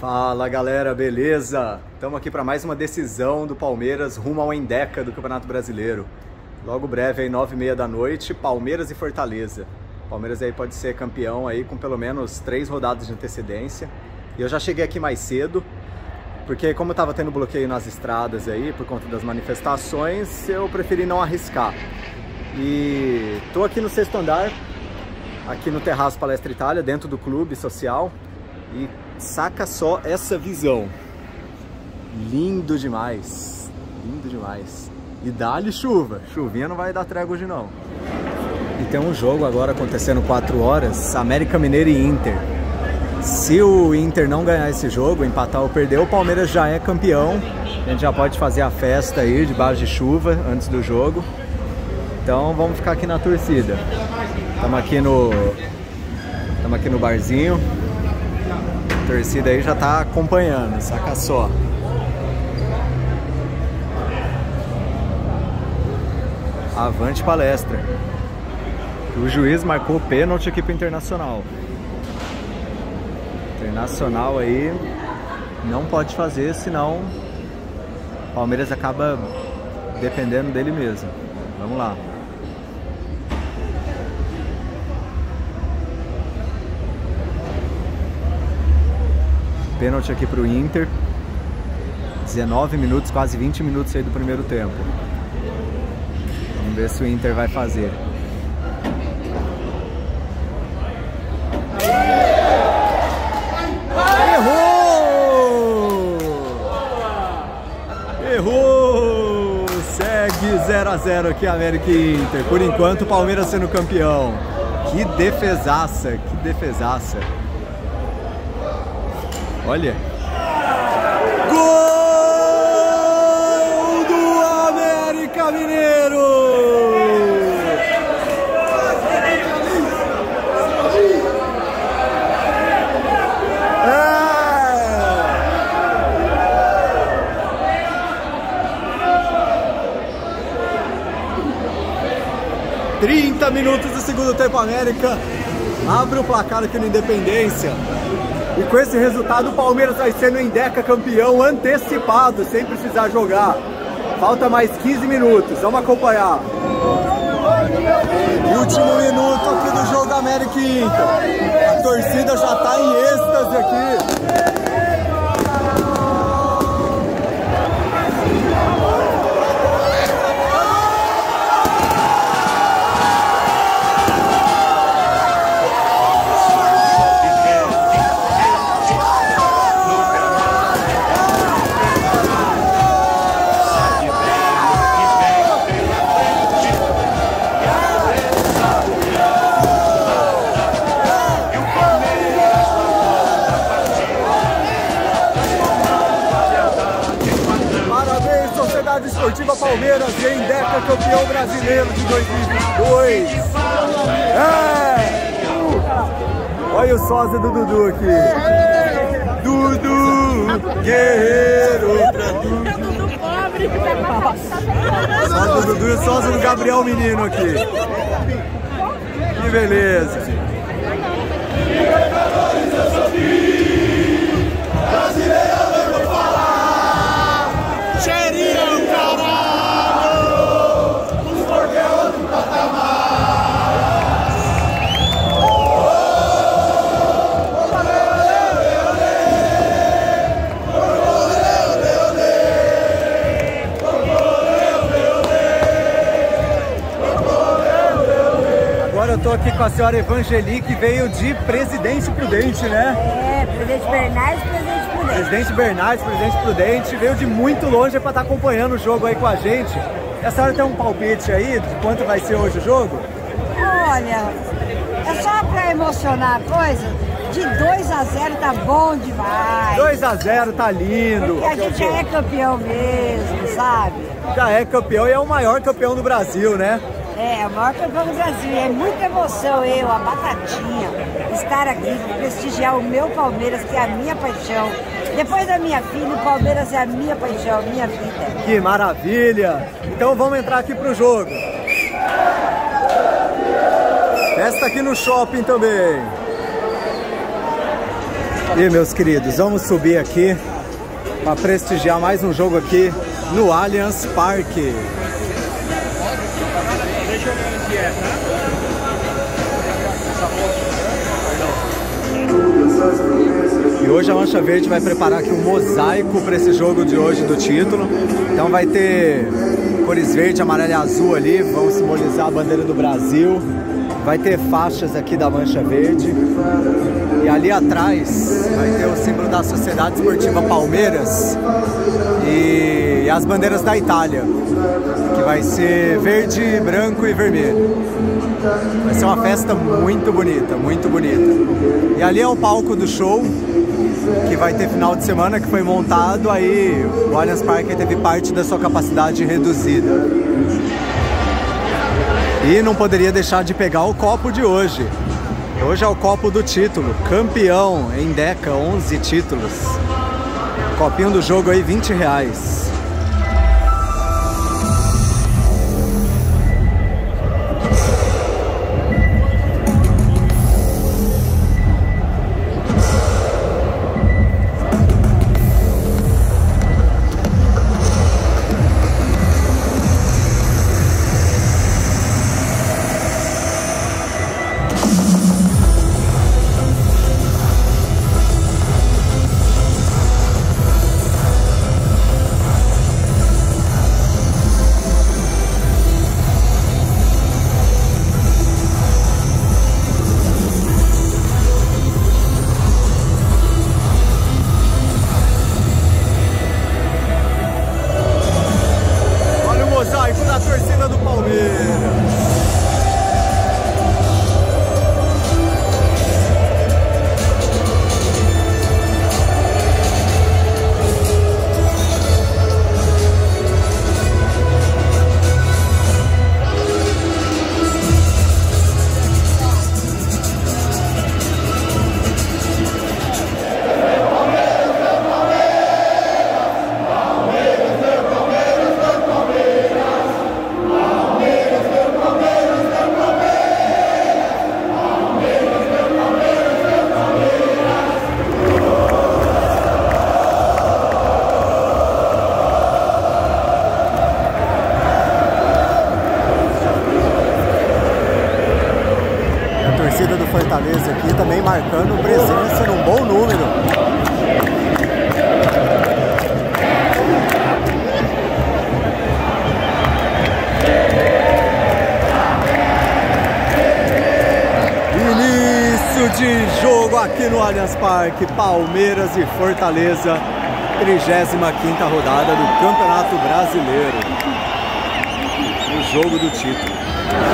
Fala galera, beleza? Estamos aqui para mais uma decisão do Palmeiras rumo ao Endeca do Campeonato Brasileiro. Logo breve, aí, nove e meia da noite, Palmeiras e Fortaleza. Palmeiras aí pode ser campeão aí com pelo menos três rodadas de antecedência. E eu já cheguei aqui mais cedo, porque como estava tendo bloqueio nas estradas aí por conta das manifestações, eu preferi não arriscar. E tô aqui no sexto andar, aqui no Terraço Palestra Itália, dentro do clube social. E saca só essa visão. Lindo demais. Lindo demais. E dá-lhe chuva. Chuvinha não vai dar trégua hoje não. E tem um jogo agora acontecendo 4 horas, América Mineiro e Inter. Se o Inter não ganhar esse jogo, empatar ou perder, o Palmeiras já é campeão. A gente já pode fazer a festa aí debaixo de chuva antes do jogo. Então vamos ficar aqui na torcida. Estamos aqui no Estamos aqui no barzinho. A torcida aí já tá acompanhando, saca só. Avante palestra. O juiz marcou pênalti aqui pro Internacional. Internacional aí não pode fazer, senão o Palmeiras acaba dependendo dele mesmo. Vamos lá. Pênalti aqui para o Inter. 19 minutos, quase 20 minutos aí do primeiro tempo. Vamos ver se o Inter vai fazer. Errou! Errou! Segue 0 a 0 aqui América e Inter. Por enquanto, o Palmeiras sendo campeão. Que defesaça, que defesaça. Olha. Gol do América Mineiro! É! 30 minutos do segundo tempo América abre o placar aqui no Independência e com esse resultado, o Palmeiras vai ser no Indeca campeão antecipado, sem precisar jogar. Falta mais 15 minutos, vamos acompanhar. Último minuto aqui do jogo América Inter. A torcida já está em êxtase aqui. Guerreiro pra Dudu. Sósia do Dudu e o sósia do Gabriel Menino aqui. Que beleza. Tô aqui com a senhora Evangeli, que veio de Presidente Prudente, né? É, Presidente Bernardes, Presidente Prudente. Presidente Bernardes, Presidente Prudente, veio de muito longe para estar tá acompanhando o jogo aí com a gente. A senhora tem um palpite aí de quanto vai ser hoje o jogo? Olha, é só para emocionar a coisa, de 2 a 0 tá bom demais. 2 a 0 tá lindo. Porque a gente já é campeão mesmo, sabe? Já é campeão e é o maior campeão do Brasil, né? É, o maior campeão do Brasil. É muita emoção eu, a Batatinha, estar aqui, prestigiar o meu Palmeiras, que é a minha paixão. Depois da minha filha, o Palmeiras é a minha paixão, a minha vida. Que maravilha! Então vamos entrar aqui pro jogo. Festa aqui no shopping também. E meus queridos, vamos subir aqui para prestigiar mais um jogo aqui no Allianz Parque. E hoje a Mancha Verde vai preparar aqui um mosaico para esse jogo de hoje do título. Então vai ter cores verde, amarelo e azul ali, vão simbolizar a bandeira do Brasil. Vai ter faixas aqui da Mancha Verde. E ali atrás vai ter o símbolo da Sociedade Esportiva Palmeiras e as bandeiras da Itália, que vai ser verde, branco e vermelho. Vai ser uma festa muito bonita, muito bonita. E ali é o palco do show, que vai ter final de semana, que foi montado, aí o Allianz Parque teve parte da sua capacidade reduzida. E não poderia deixar de pegar o copo de hoje. Hoje é o copo do título, campeão em Deca, 11 títulos. Copinho do jogo aí, 20 reais. Allianz Parque, Palmeiras e Fortaleza, 35ª rodada do Campeonato Brasileiro. O jogo do título.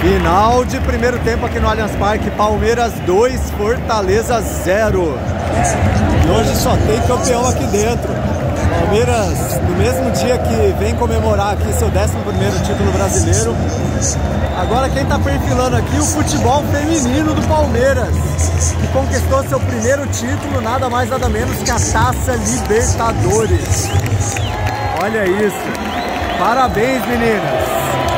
Final de primeiro tempo aqui no Allianz Parque, Palmeiras 2, Fortaleza 0. E hoje só tem campeão aqui dentro. Palmeiras, no mesmo dia que vem comemorar aqui seu 11º título brasileiro, agora quem está perfilando aqui o futebol feminino do Palmeiras, que conquistou seu primeiro título, nada mais nada menos que a Taça Libertadores. Olha isso. Parabéns, meninas.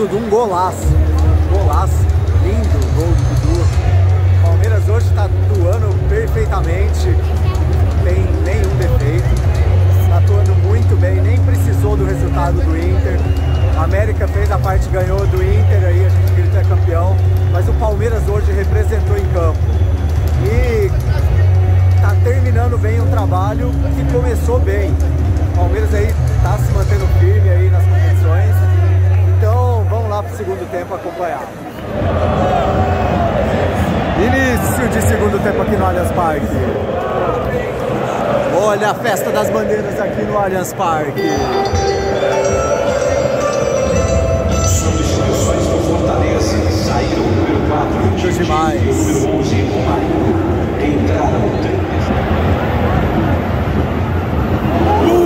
Dudu um golaço. Golaço. Lindo o gol do Dudu. O Palmeiras hoje está atuando perfeitamente. Não tem nenhum defeito. Está atuando muito bem. Nem precisou do resultado do Inter. A América fez a parte, ganhou do Inter aí, a gente grita campeão. Mas o Palmeiras hoje representou em campo. E terminando bem um trabalho que começou bem. O Palmeiras aí está se mantendo firme aí nas competições então vamos lá para o segundo tempo acompanhar. Início de segundo tempo aqui no Allianz Parque. Olha a festa das bandeiras aqui no Allianz Parque. Substituições do Fortaleza saíram o número 4 Muito demais. número 11 Romário. Entraram o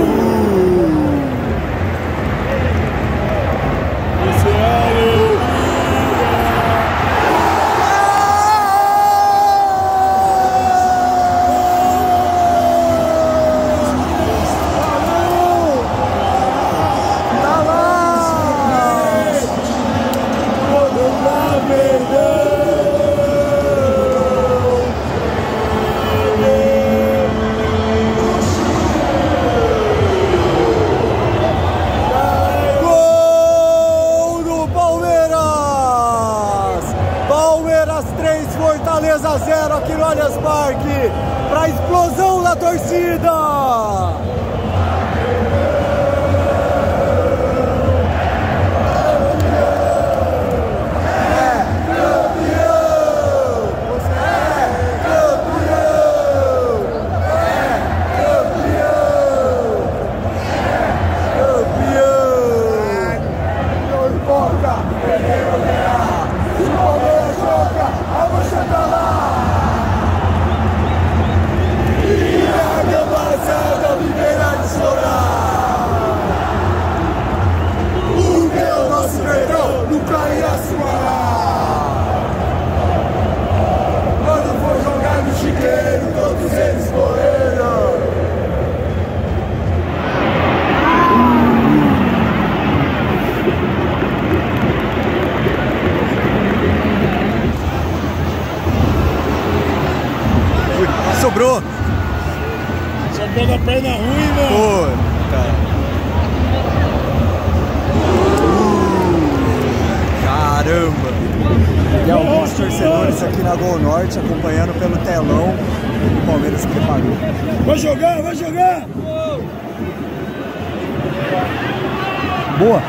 na Gol Norte, acompanhando pelo telão o Palmeiras preparou. Vai jogar, vai jogar! Boa!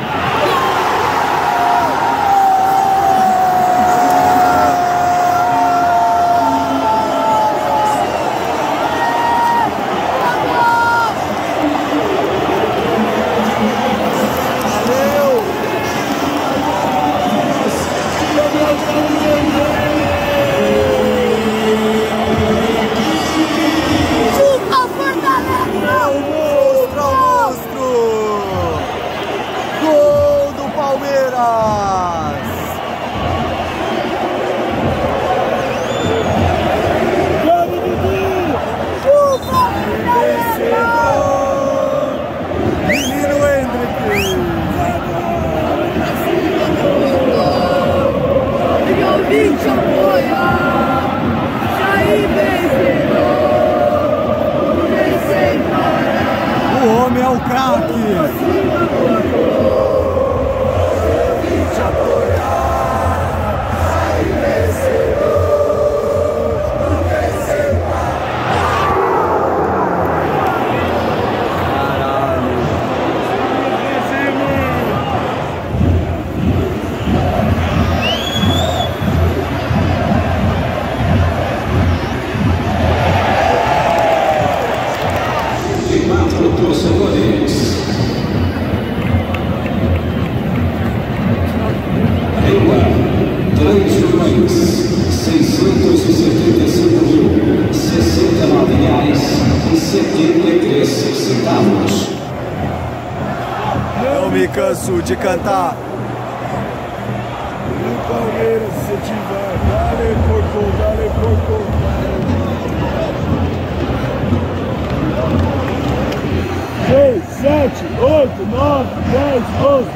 Nove,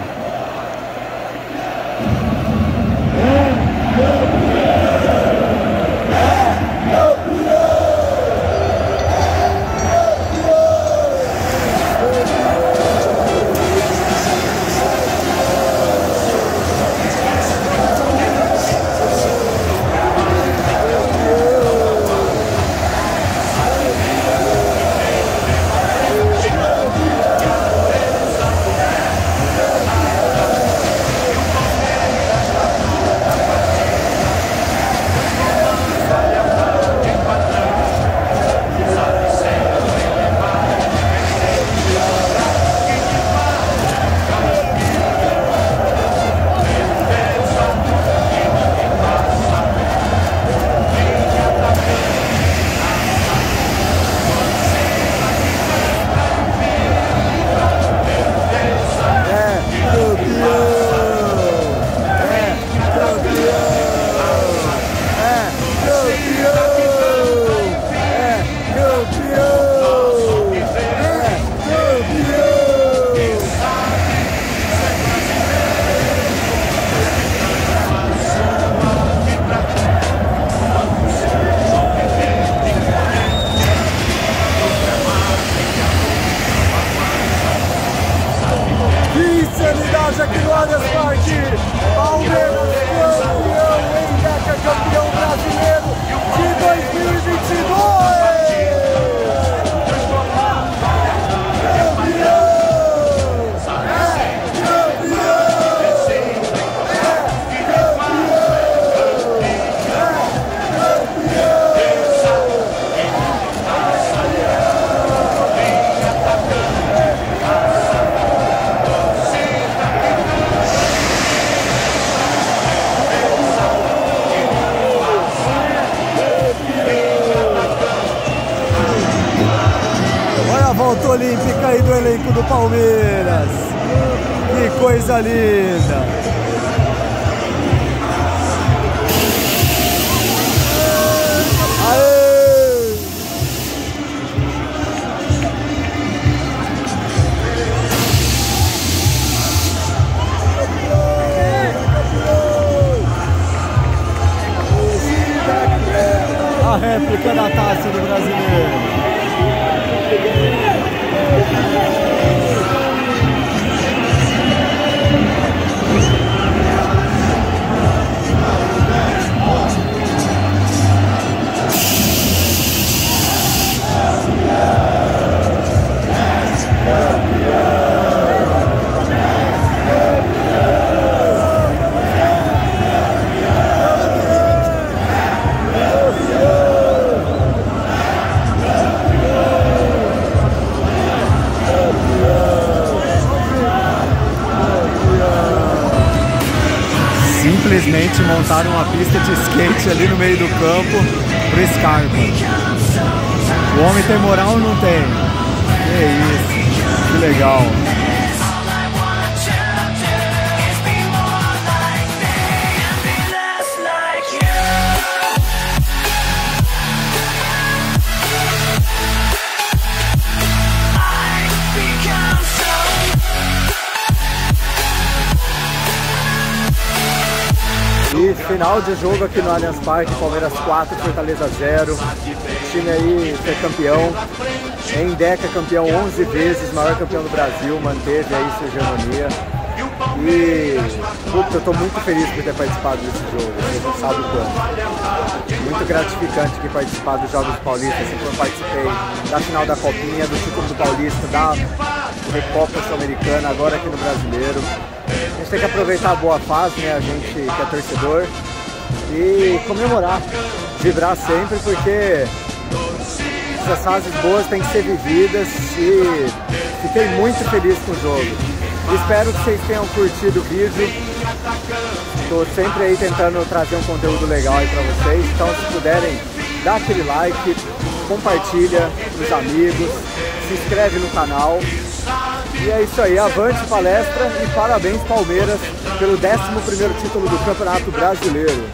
dez, onze. coisa linda! Montaram uma pista de skate ali no meio do campo pro Scarpa. O homem tem moral ou não tem? Que isso, que legal. Final de jogo aqui no Allianz Parque, Palmeiras 4, Fortaleza 0. O time aí foi campeão. Em Deca, campeão 11 vezes, maior campeão do Brasil, manteve aí sua hegemonia. E puta, eu tô muito feliz por ter participado desse jogo, você não sabe o quanto. Muito gratificante que participar dos Jogos Paulistas, assim como eu participei da final da Copinha, do título do Paulista, da Recopa Sul-Americana, agora aqui no Brasileiro. A gente tem que aproveitar a boa fase, né? A gente que é torcedor e comemorar, vibrar sempre, porque essas fases boas têm que ser vividas e fiquei muito feliz com o jogo. Espero que vocês tenham curtido o vídeo. Estou sempre aí tentando trazer um conteúdo legal aí para vocês. Então se puderem, dá aquele like, compartilha com os amigos, se inscreve no canal. E é isso aí, avante palestra e parabéns Palmeiras pelo 11º título do Campeonato Brasileiro.